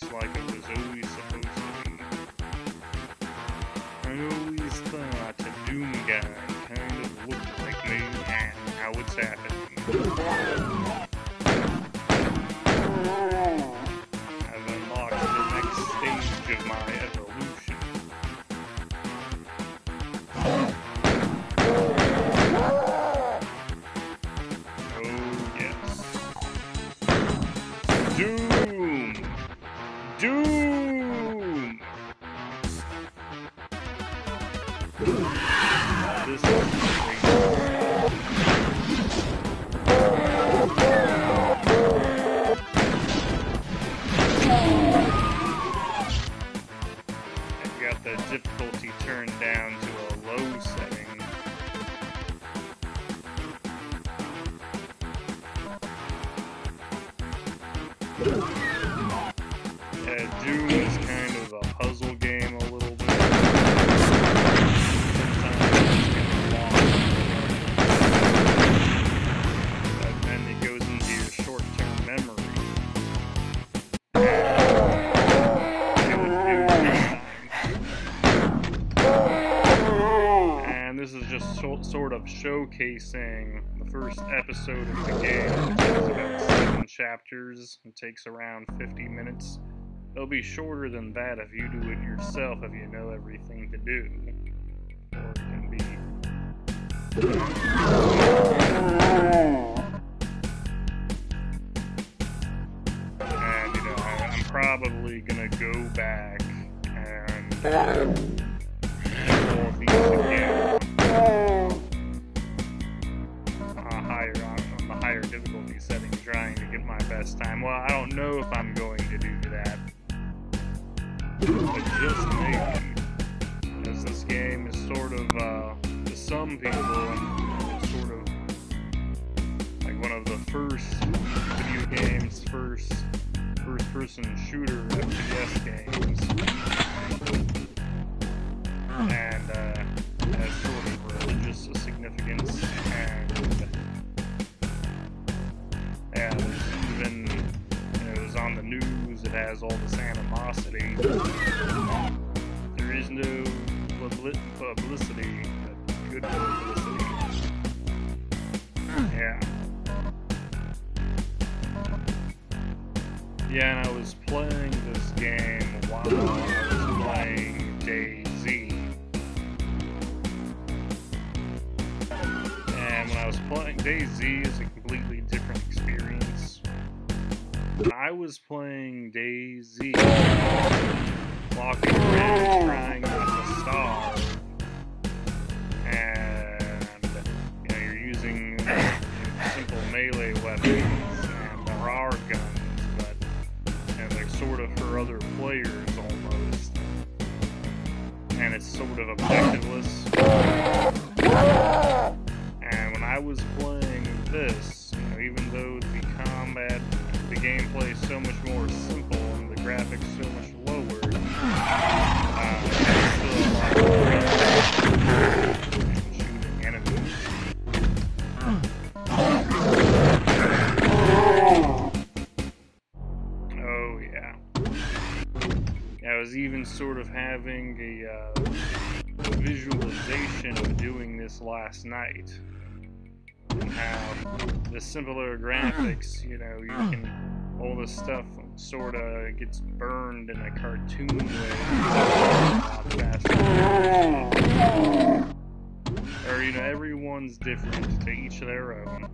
just like showcasing the first episode of the game. It takes about seven chapters. and takes around 50 minutes. It'll be shorter than that if you do it yourself, if you know everything to do. Or it can be. And, you know, I'm probably gonna go back and um. of these again. Best time. Well, I don't know if I'm going to do that. But just maybe. Because this game is sort of, uh, to some people, it's sort of like one of the first video games, first first person shooter FPS games. And uh, has sort of religious significance and yeah, on the news, it has all this animosity. There is no publicity, good publicity. Hmm. Yeah. Yeah, and I was playing this game while I was playing DayZ. And when I was playing DayZ is a completely different experience. I was playing DayZ, walking around trying not to starve, and you know you're using simple melee weapons, and there are guns, but know, they're sort of for other players almost, and it's sort of objectiveless. And when I was playing this, you know, even though the combat, the gameplay so much more simple and the graphics so much lower, enemies. Oh yeah. I was even sort of having a uh, visualization of doing this last night. The simpler graphics, you know, you can all this stuff sort of gets burned in a cartoon way. Or you know, everyone's different to each their own.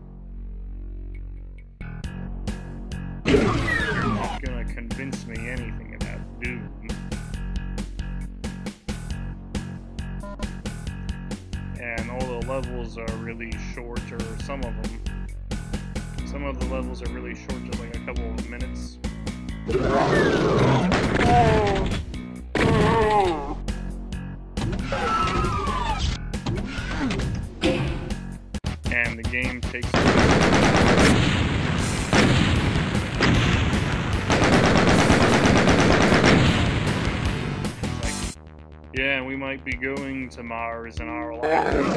You're not gonna convince me anything about Doom. Levels are really short, or some of them. Some of the levels are really short, just like a couple of minutes. And the game takes. Yeah, we might be going to Mars in our lifetime.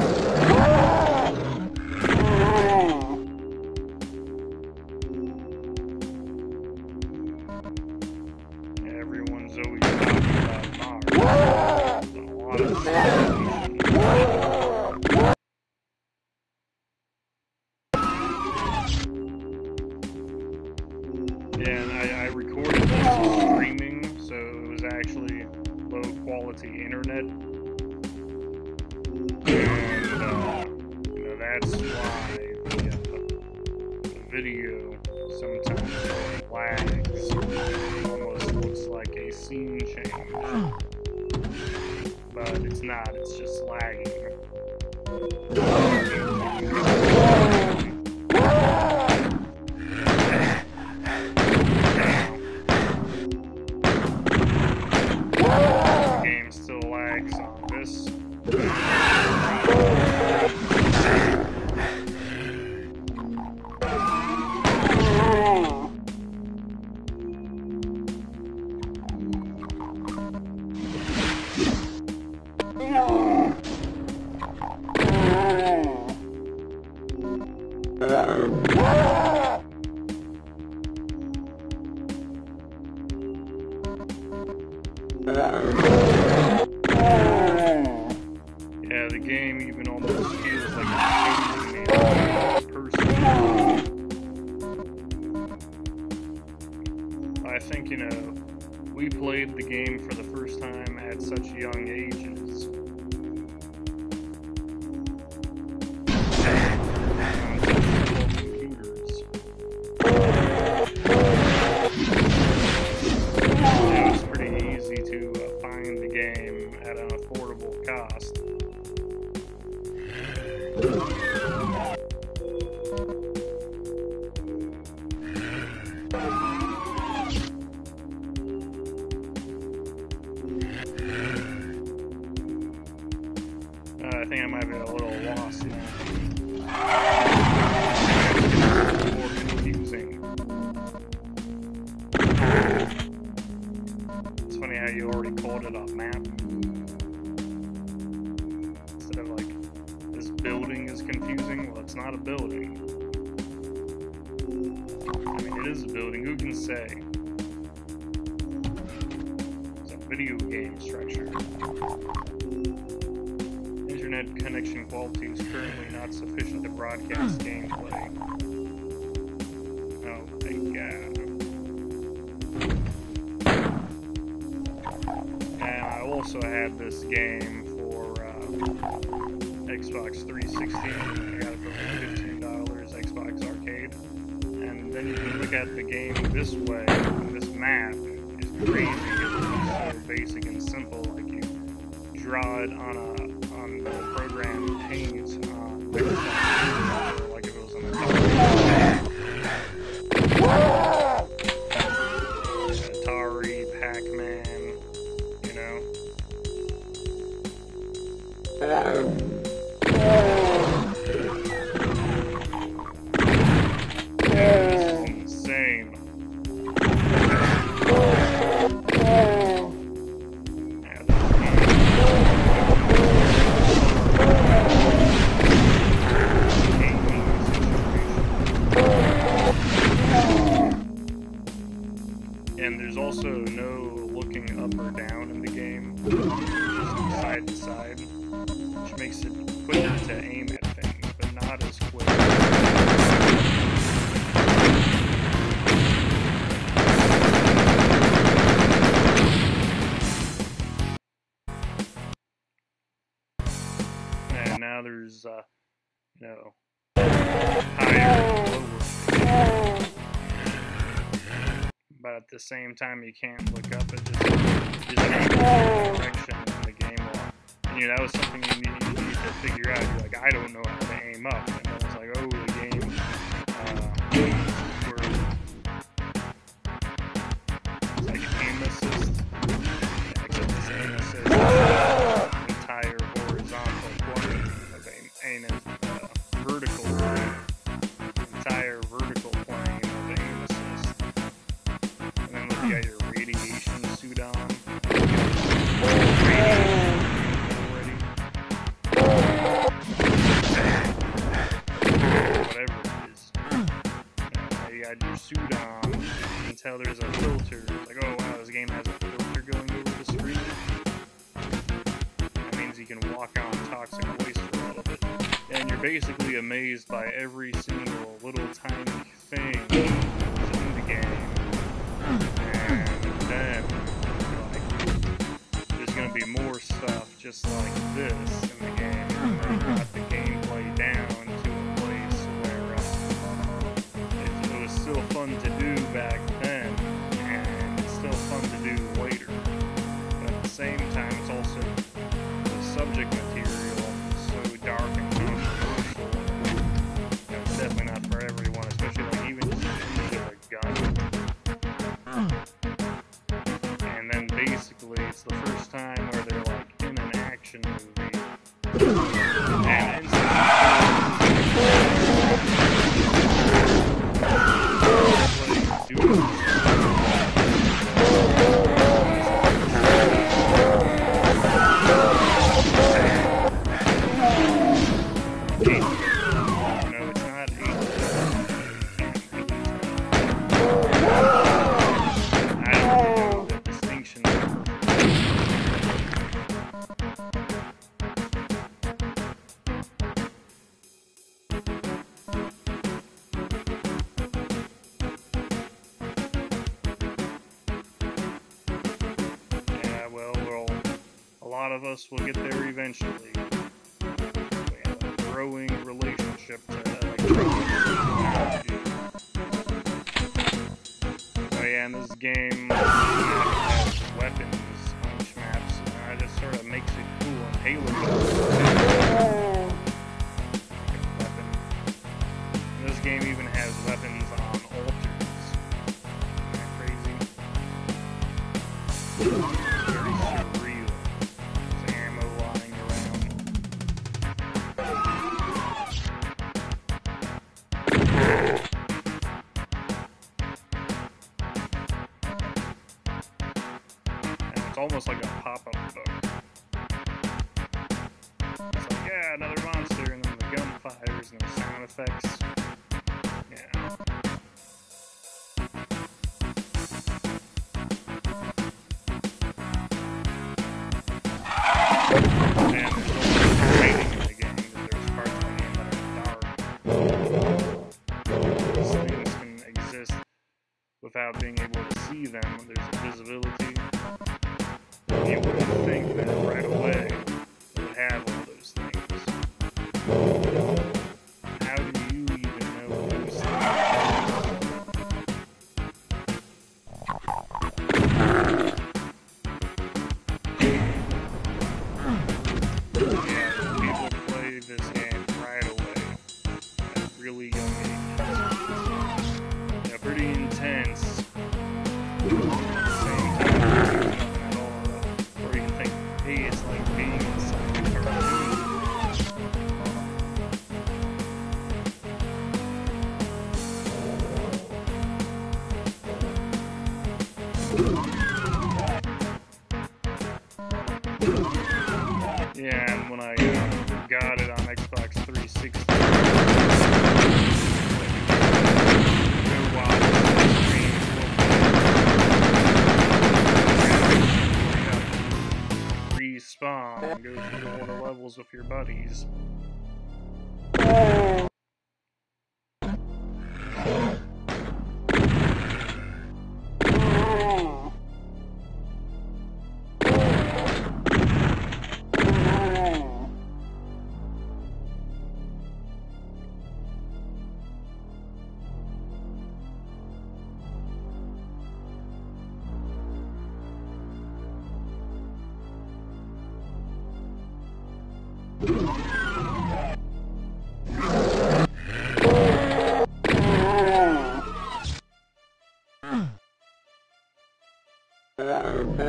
Lags building is confusing. Well, it's not a building. I mean, it is a building. Who can say? It's a video game structure. Internet connection quality is currently not sufficient to broadcast gameplay. Oh, thank God. And I also had this game for uh, Xbox 360. I got it for fifteen dollars, Xbox Arcade. And then you can look at the game this way. This map is crazy. It's so basic and simple. Like you draw it on a on the program Paint on Microsoft, there's, uh, you know. But at the same time, you can't look up. It just just direction in the game. And, you know, that was something you need, you need to figure out. You're like, I don't know how to aim up. And then it's like, oh, got your suit on. You can tell there's a filter. Like, oh wow, this game has a filter going over the screen. That means you can walk on toxic waste for all of it. And you're basically amazed by every single little tiny thing in the game. And then, like, there's gonna be more stuff just like this We'll get their revenge. And it's almost like a pop-up book. It's like, yeah, another monster, and then the gun and the sound effects. of your buddies. Look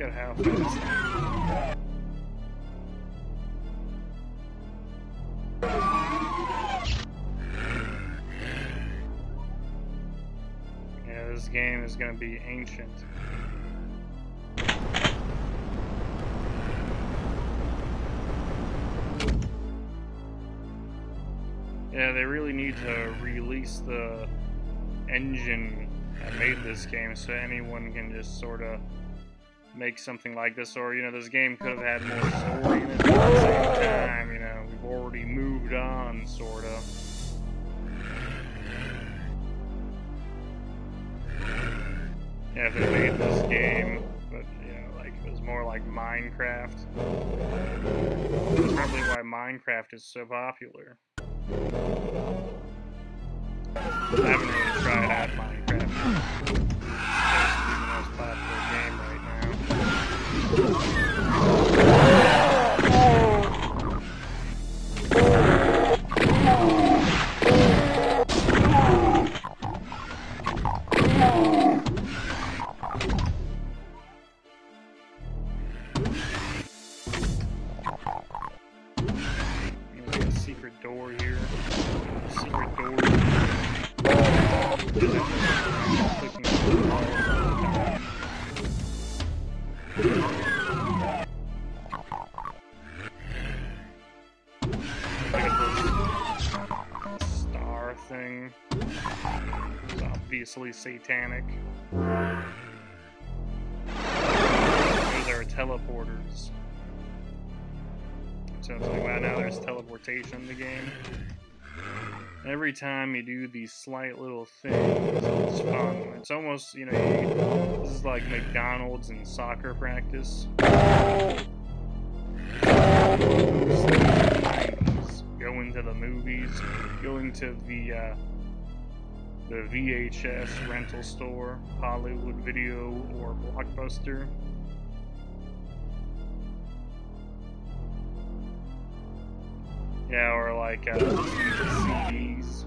at how. Yeah, this game is going to be ancient. Yeah, they really need to the engine that made this game so anyone can just sort of make something like this or you know this game could have had more story in it at the same time you know we've already moved on sort of yeah if they made this game but you know like it was more like minecraft. That's probably why minecraft is so popular. I haven't really tried out Minecraft. It's game right satanic. Those are teleporters. So it's like, wow, now there's teleportation in the game. Every time you do these slight little things, it's fun. It's almost, you know, you, this is like McDonald's and soccer practice. Going to the movies, going to the uh, the VHS rental store, Hollywood Video, or Blockbuster. Yeah, or like uh, CDs.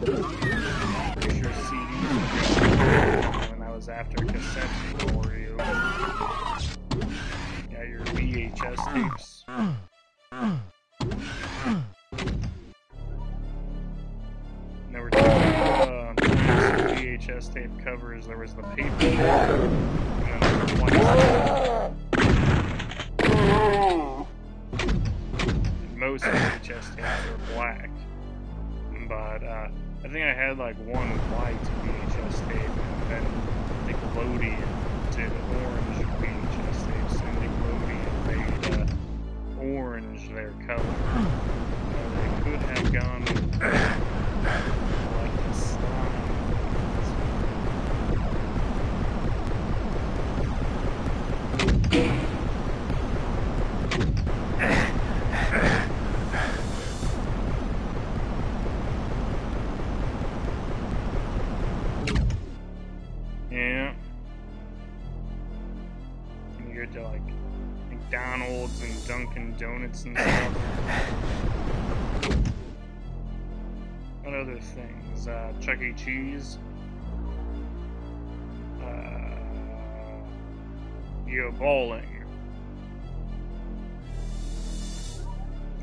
Pretty CDs when I was after cassettes for you. Yeah, your VHS tapes. VHS tape covers. There was the paper, most VHS tapes were black. But uh, I think I had like one white VHS tape, and then Nickelodeon did orange VHS tapes, and Nickelodeon made uh, orange their color. Uh, they could have gone Donuts and stuff. What other things? Uh, Chuck E. Cheese. Uh, you bowling.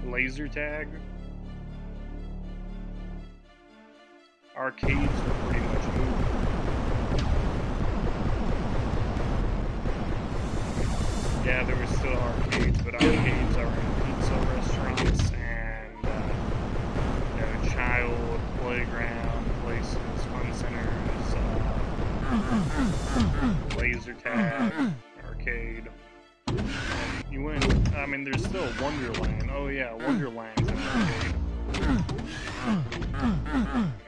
Laser tag. Arcades were pretty much moving. Yeah, there were still arcades, but arcades laser tag, arcade. You win. I mean, there's still Wonderland. Oh yeah, Wonderland's an arcade.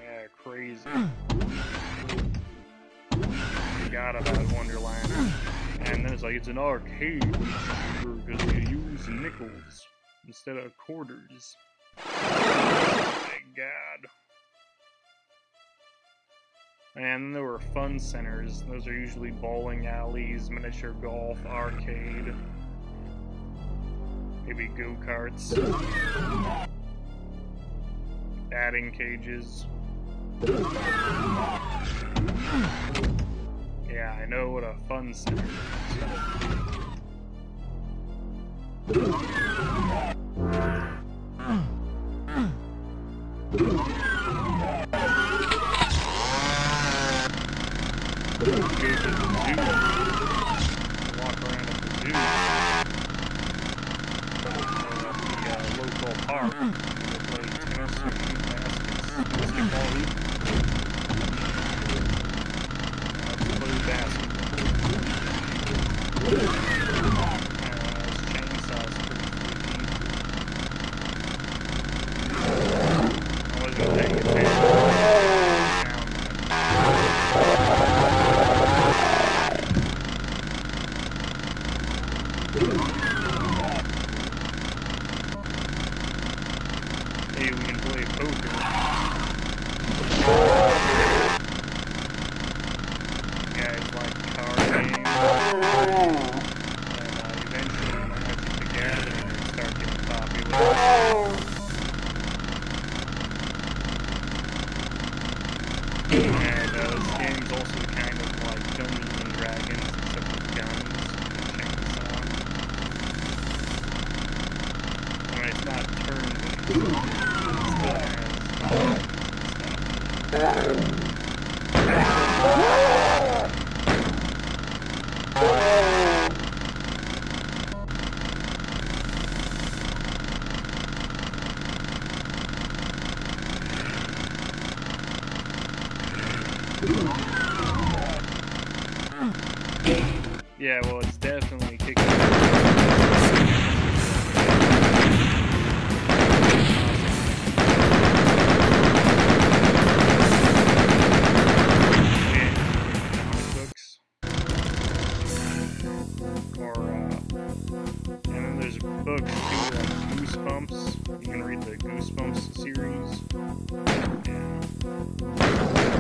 Yeah, crazy. Forgot about Wonderland. And then it's like, it's an arcade. Because you use nickels instead of quarters. Thank God. And there were fun centers. Those are usually bowling alleys, miniature golf, arcade, maybe go karts, batting cages. Yeah, I know what a fun center is. Go to the zoo. Walk around at the zoo. Or at the uh, local park. and Go play Yeah, well, it's definitely kicking. Or, and then there's books Goosebumps. You can read the Goosebumps series. Yeah.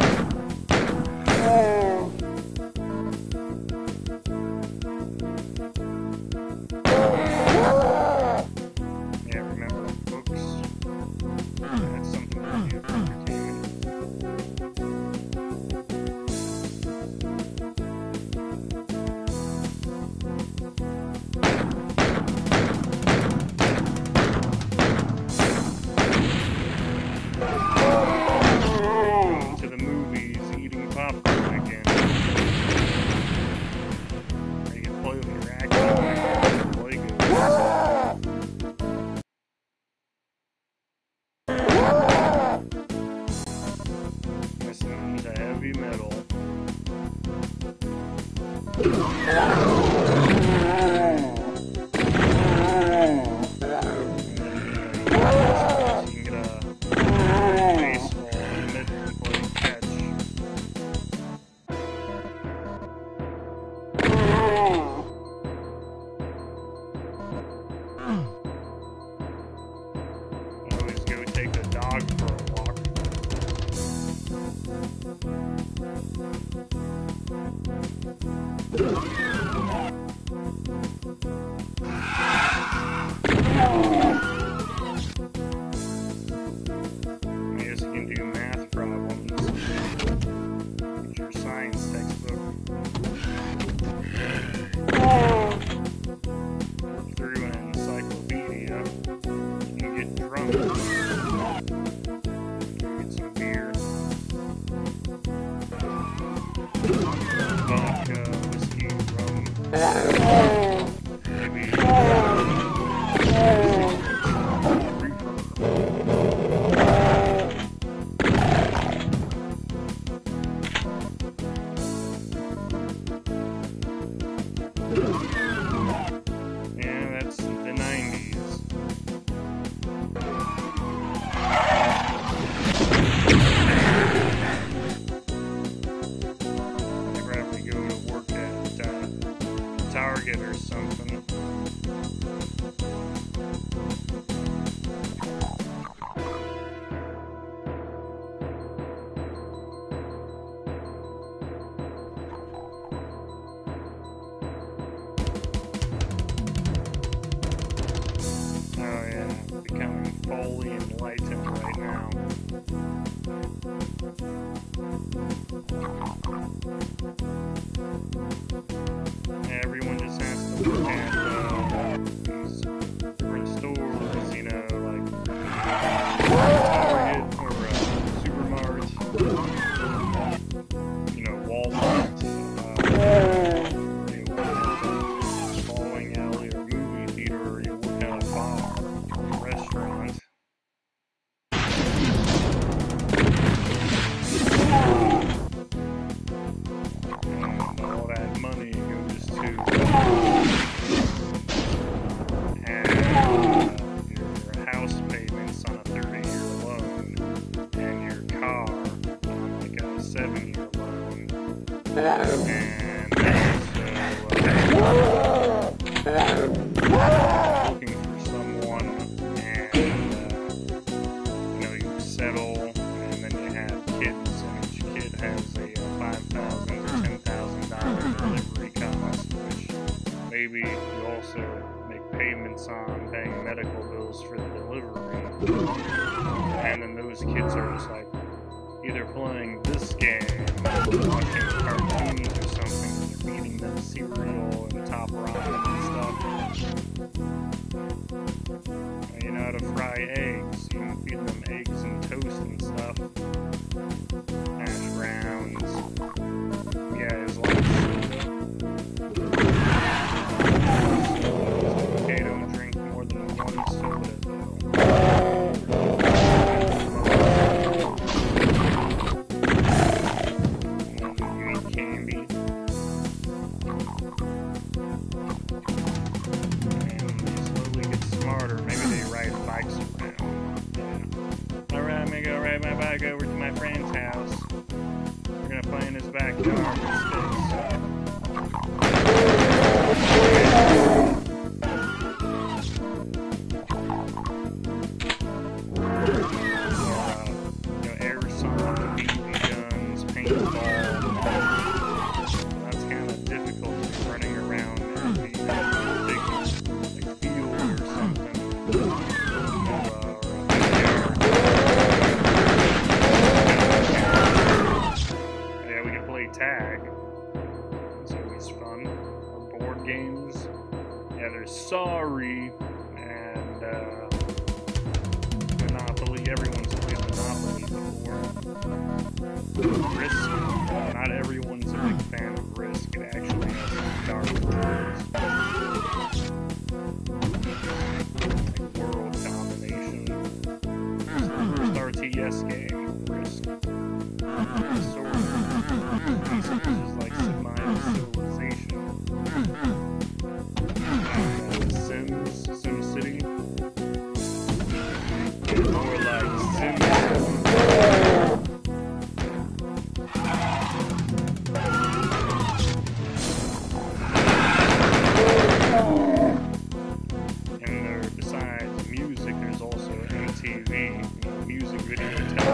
MTV, music video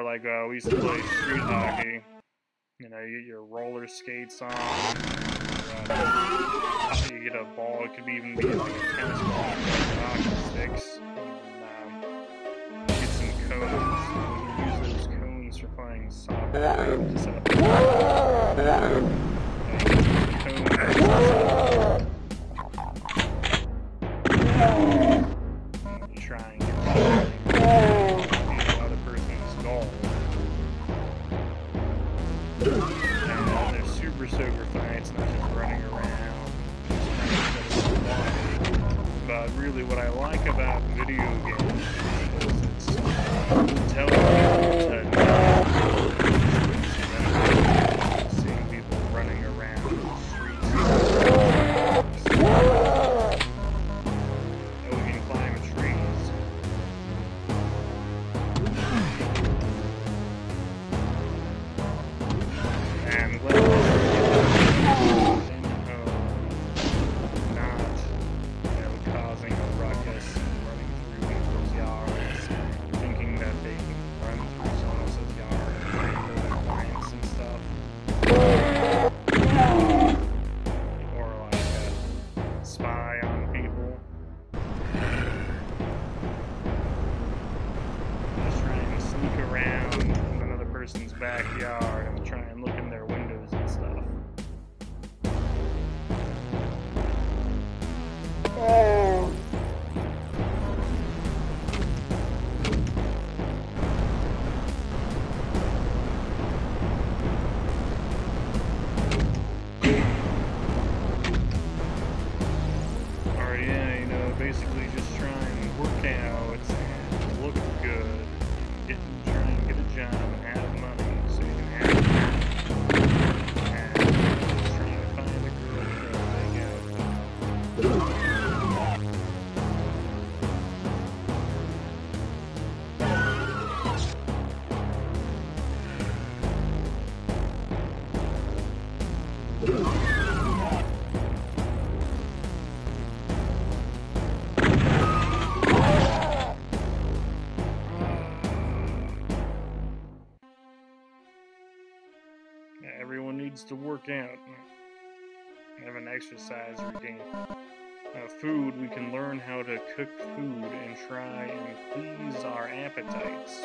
more like uh, we used to play street hockey. You know, you get your roller skates on. Uh, you get a ball. It could be even be like a tennis ball, hockey sticks. And, um, get some cones. You use those cones for playing soccer. Just really what I like about video games is it's telling you down. Have an exercise routine. Uh, food, we can learn how to cook food and try and please our appetites.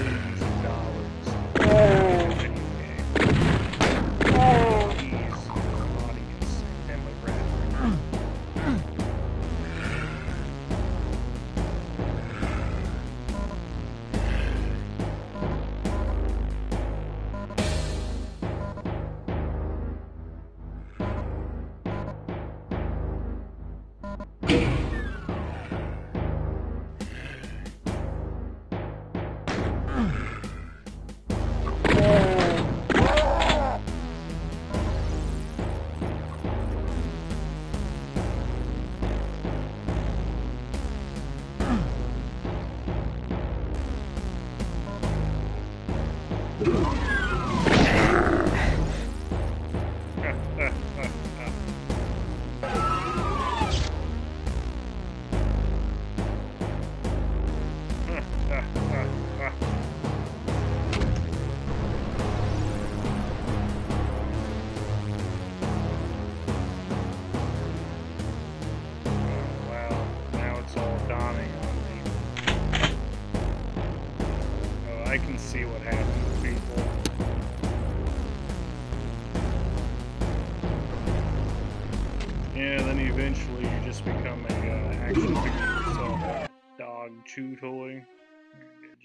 Yeah.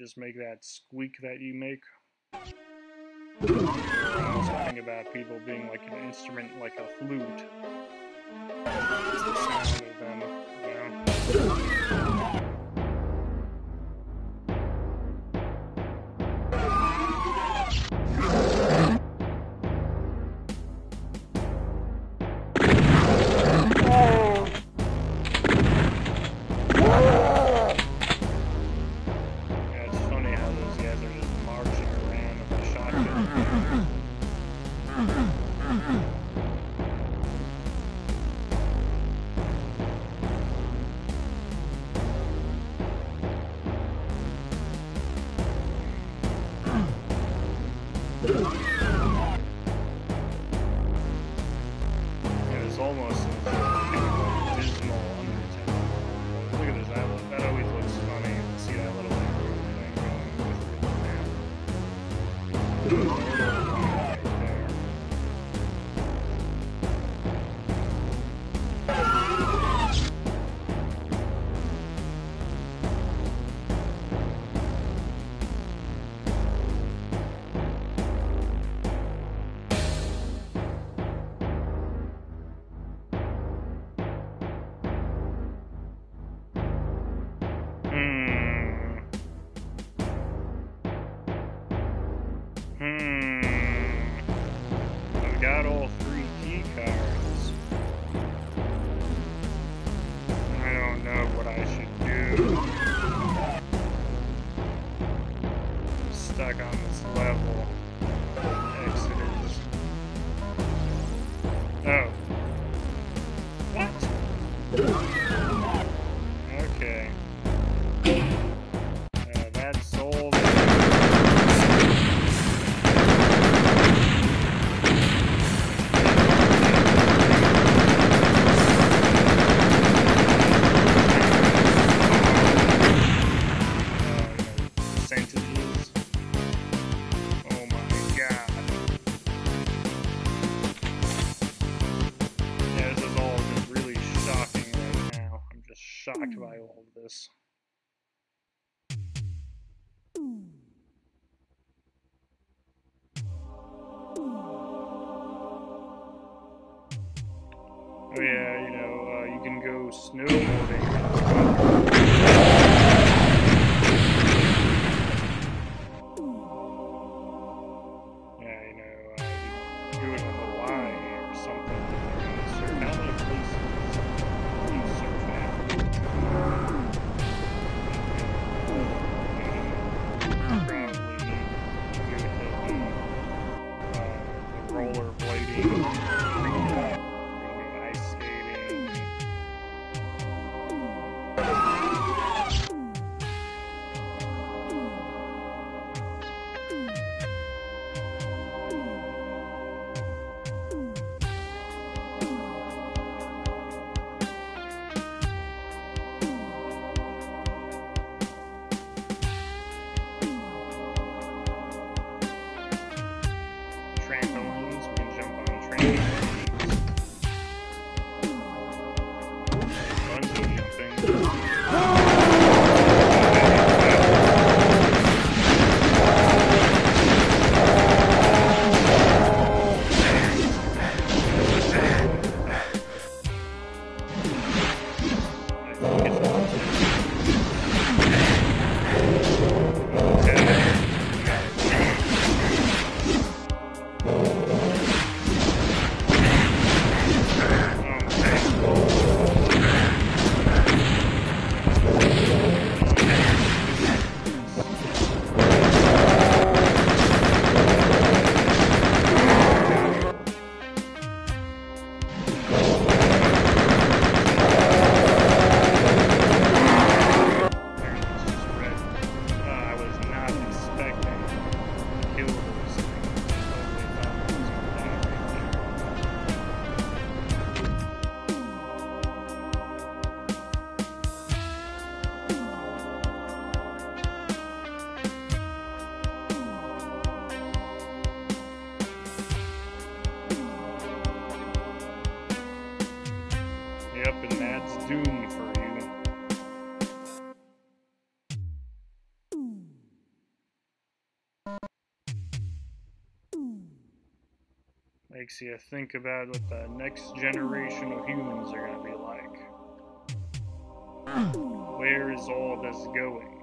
just make that squeak that you make. I also think about people being like an instrument, like a flute. It's the sound of them, you know? back on. snowboarding. Yep, and that's doom for you. Makes you think about what the next generation of humans are going to be like. Where is all this going?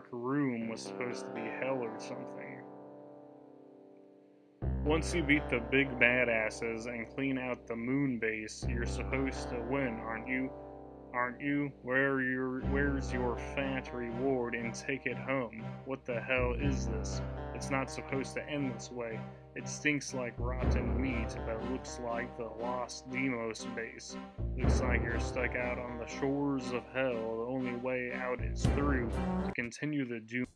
dark room was supposed to be hell or something. Once you beat the big badasses and clean out the moon base, you're supposed to win, aren't you? Aren't you? Where your where's your fat reward and take it home? What the hell is this? It's not supposed to end this way. It stinks like rotten meat, but looks like the Lost Deimos base. Looks like you're stuck out on the shores of hell. The only way out is through. To continue the doom.